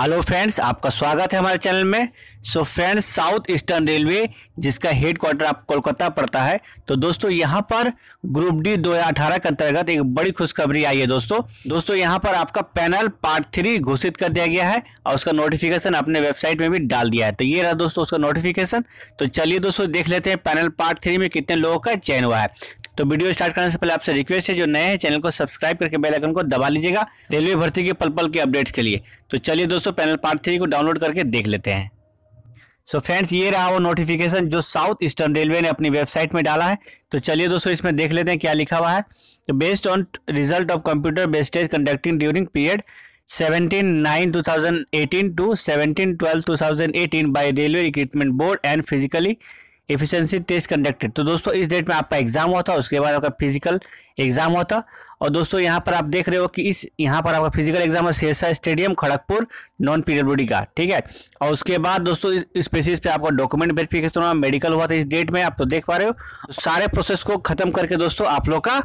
Hello friends, आपका स्वागत है हमारे चैनल में। So friends South Eastern Railway जिसका हेड क्वार्टर आप कोलकाता पड़ता है तो दोस्तों, यहाँ पर ग्रुप डी दो हज़ार के अंतर्गत एक बड़ी खुशखबरी आई है दोस्तों। दोस्तों, यहाँ पर आपका पैनल पार्ट थ्री घोषित कर दिया गया है और उसका नोटिफिकेशन अपने वेबसाइट में भी डाल दिया है। तो ये रहा दोस्तों उसका नोटिफिकेशन तो चलिए दोस्तों, देख लेते हैं पैनल पार्ट थ्री में कितने लोगों का चयन हुआ है। तो वीडियो स्टार्ट करने से पहले आपसे रिक्वेस्ट है, जो नए हैं, चैनल को सब्सक्राइब करके बेल आइकन को दबा लीजिएगा, रेलवे भर्ती के पल पल के अपडेट्स के लिए। तो चलिए दोस्तों पैनल पार्ट थ्री को डाउनलोड करके देख लेते हैं। सो so फ्रेंड्स ये रहा वो नोटिफिकेशन जो साउथ ईस्टर्न रेलवे ने अपनी वेबसाइट में डाला है। तो चलिए दोस्तों, इसमें देख लेते हैं क्या लिखा हुआ है। तो based on result of computer based conducting during period 17 9 2018 to 17 12 2018 by railway recruitment board and physically efficiency test conducted तो दोस्तों, इस डेट में आपका एग्ज़ाम हुआ था, उसके बाद आपका फ़िज़िकल एग्ज़ाम हुआ था। और दोस्तों, यहाँ पर आप देख रहे हो कि इस, यहाँ पर आपका फ़िज़िकल एग्ज़ाम है Shershah stadium Kharagpur non PWD का, ठीक है? और उसके बाद दोस्तों, इस बेसिस पे आपका डॉक्यूमेंट वेरिफिकेशन हुआ मेडिकल हुआ था इस डेट में, आप तो देख पा रहे हो। सारे प्रोसेस को खत्म करके दोस्तों, आप लोग का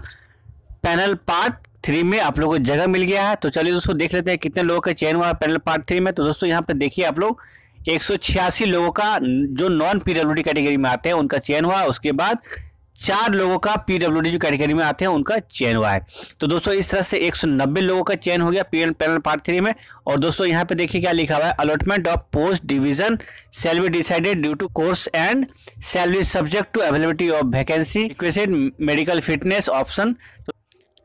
पैनल पार्ट थ्री में आप लोगों को जगह मिल गया है। तो चलिए दोस्तों, देख लेते हैं कितने लोगों का चयन हुआ पैनल पार्ट थ्री में। तो दोस्तों, यहाँ पे देखिए आप लोग एक सौ छियासी लोगों का जो नॉन पीडब्ल्यूडी कैटेगरी में आते हैं, उनका चयन हुआ, उसके बाद चार लोगों का पीडब्ल्यूडी जो कैटेगरी में आते हैं, उनका चयन हुआ है। तो दोस्तों, इस तरह से 190 लोगों का चयन हो गया पीएन पैनल पार्ट थ्री में। और दोस्तों, यहाँ पे देखिए क्या लिखा हुआ है। Allotment of post division shall be decided due to course and shall be subject to availability of vacancy requested medical fitness option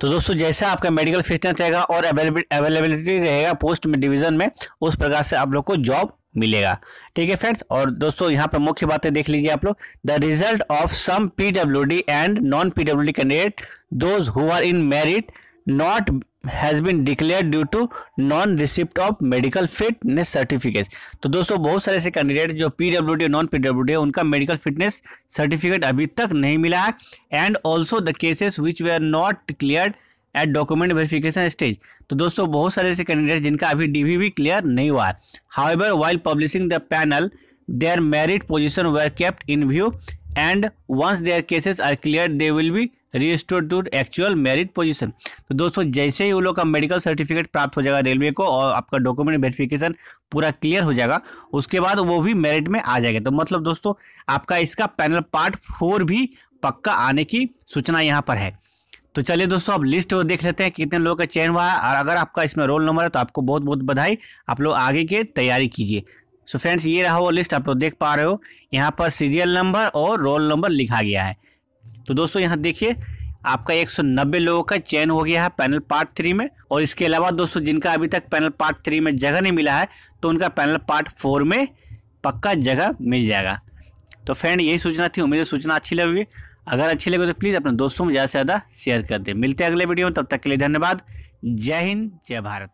तो दोस्तों, जैसा आपका मेडिकल फिटनेस रहेगा और अवेलेबिलिटी रहेगा पोस्ट डिवीज़न में, उस प्रकार से आप लोग को जॉब मिलेगा। ठीक है फ्रेंड्स और दोस्तों, यहाँ पर मुख्य बातें देख लीजिए आप लोग। The result of some PWD and non PWD candidate those who are in merit not has been declare due to non receipt of medical fitness certificate तो दोस्तों, बहुत सारे ऐसे कैंडिडेट जो पीडब्ल्यूडी नॉन पीडब्ल्यूडी है, उनका मेडिकल फिटनेस सर्टिफिकेट अभी तक नहीं मिला है। And also the cases which we are not clear at document verification stage तो दोस्तों, बहुत सारे ऐसे कैंडिडेट जिनका अभी डीवी भी क्लियर नहीं हुआ है। However while publishing the panel their merit position were kept in view and once their cases are clear they will be restore to actual merit position तो दोस्तों, जैसे ही वो लोग का मेडिकल सर्टिफिकेट प्राप्त हो जाएगा रेलवे को और आपका डॉक्यूमेंट वेरिफिकेशन पूरा क्लियर हो जाएगा, उसके बाद वो भी मेरिट में आ जाएगा। तो मतलब दोस्तों, आपका इसका पैनल पार्ट फोर भी पक्का आने की सूचना यहाँ पर है। तो चलिए दोस्तों, अब लिस्ट वो देख लेते हैं कितने लोगों का चयन हुआ है। और अगर आपका इसमें रोल नंबर है तो आपको बहुत बहुत बधाई। आप लोग आगे की तैयारी कीजिए। सो फ्रेंड्स ये रहा वो लिस्ट आप लोग देख पा रहे हो। यहाँ पर सीरियल नंबर और रोल नंबर लिखा गया है। तो दोस्तों, यहाँ देखिए, आपका 190 लोगों का चयन हो गया है पैनल पार्ट थ्री में। और इसके अलावा दोस्तों, जिनका अभी तक पैनल पार्ट थ्री में जगह नहीं मिला है तो उनका पैनल पार्ट फोर में पक्का जगह मिल जाएगा। तो फ्रेंड यही सूचना थी। उम्मीद सूचना अच्छी लगी अगर अच्छी लगे तो प्लीज़ अपने दोस्तों में ज़्यादा से ज़्यादा शेयर कर दें। मिलते हैं अगले वीडियो में, तब तक के लिए धन्यवाद। जय हिंद, जय भारत।